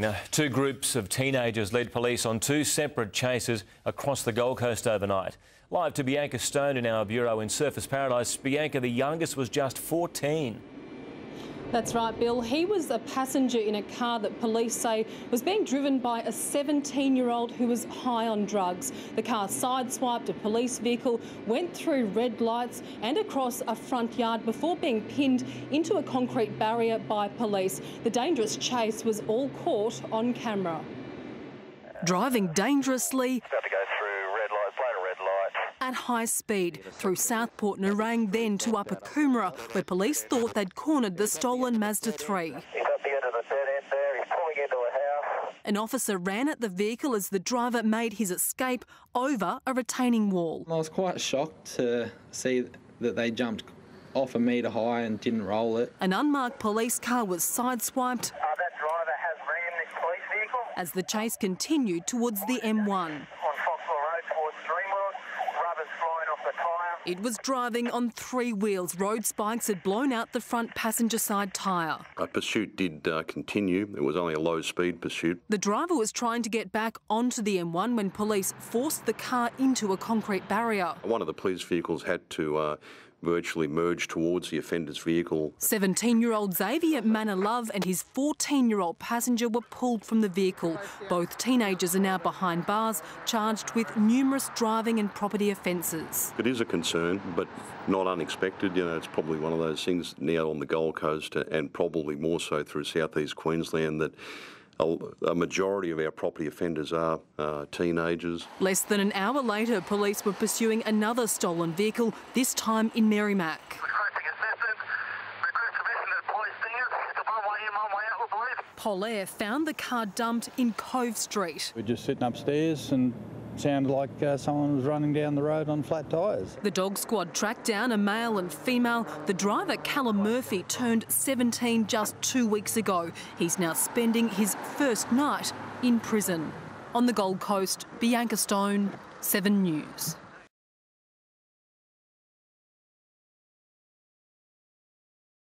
Now, two groups of teenagers led police on two separate chases across the Gold Coast overnight. Live to Bianca Stone in our bureau in Surfers Paradise. Bianca, the youngest, was just 14. That's right, Bill. He was a passenger in a car that police say was being driven by a 17 year old who was high on drugs. The car sideswiped a police vehicle, went through red lights and across a front yard before being pinned into a concrete barrier by police. The dangerous chase was all caught on camera. Driving dangerously About to go through red light, blown a red light. At high speed through Southport Nerang, then to Upper Coomera, where police thought they'd cornered the stolen Mazda 3. He's at the end of the dead end there. He's pulling into a house. An officer ran at the vehicle as the driver made his escape over a retaining wall. I was quite shocked to see that they jumped off a metre high and didn't roll it. An unmarked police car was sideswiped Uh, that driver has ran this police vehicle as the chase continued towards the M1. on Foxwell Road towards Dreamworld. Rubber's flying off the tyre. It was driving on three wheels. Road spikes had blown out the front passenger side tyre. A pursuit did uh, continue. It was only a low speed pursuit. The driver was trying to get back onto the M1 when police forced the car into a concrete barrier. One of the police vehicles had to uh, virtually merge towards the offender's vehicle. 17 year old Xavier Manalove and his 14 year old passenger were pulled from the vehicle. Both teenagers are now behind bars, charged with numerous driving and property offences. It is a concern, but not unexpected. You know, it's probably one of those things now on the Gold Coast and probably more so through southeast Queensland that a, a majority of our property offenders are uh, teenagers. Less than an hour later, police were pursuing another stolen vehicle, this time in Merrimac. Requesting assistance. Request submission to the police stingers. It's a one-way in, one-way out, we believe. Polaire found the car dumped in Cove Street. We're just sitting upstairs and sounded like uh, someone was running down the road on flat tyres. The dog squad tracked down a male and female. The driver, Callum Murphy, turned 17 just two weeks ago. He's now spending his first night in prison. On the Gold Coast, Bianca Stone, 7 News.